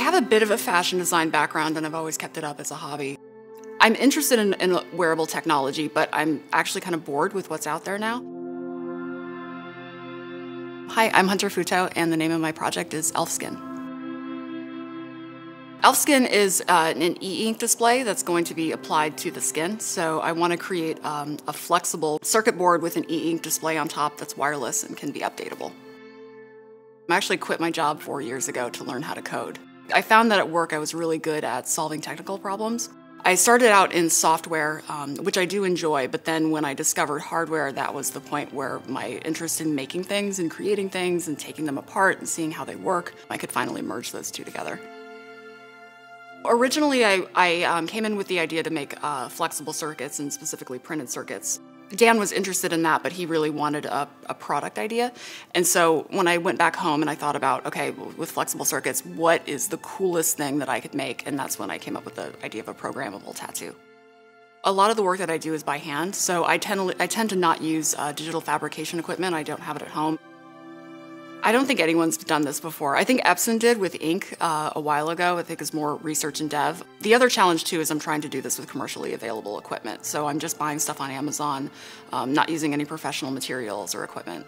have a bit of a fashion design background and I've always kept it up as a hobby. I'm interested in, in wearable technology, but I'm actually kind of bored with what's out there now. Hi, I'm Hunter Futo, and the name of my project is ELPH Skin. Elfskin is uh, an e-ink display that's going to be applied to the skin. So I want to create um, a flexible circuit board with an e-ink display on top that's wireless and can be updatable. I actually quit my job four years ago to learn how to code. I found that at work I was really good at solving technical problems. I started out in software, um, which I do enjoy, but then when I discovered hardware, that was the point where my interest in making things and creating things and taking them apart and seeing how they work, I could finally merge those two together. Originally, I, I um, came in with the idea to make uh, flexible circuits and specifically printed circuits. Dan was interested in that, but he really wanted a, a, product idea. And so when I went back home and I thought about, okay, with flexible circuits, what is the coolest thing that I could make? And that's when I came up with the idea of a programmable tattoo. A lot of the work that I do is by hand, so I tend to, I tend to not use uh, digital fabrication equipment. I don't have it at home. I don't think anyone's done this before. I think Epson did with ink uh, a while ago. I think is more research and dev. The other challenge too is I'm trying to do this with commercially available equipment. So I'm just buying stuff on Amazon, um, not using any professional materials or equipment.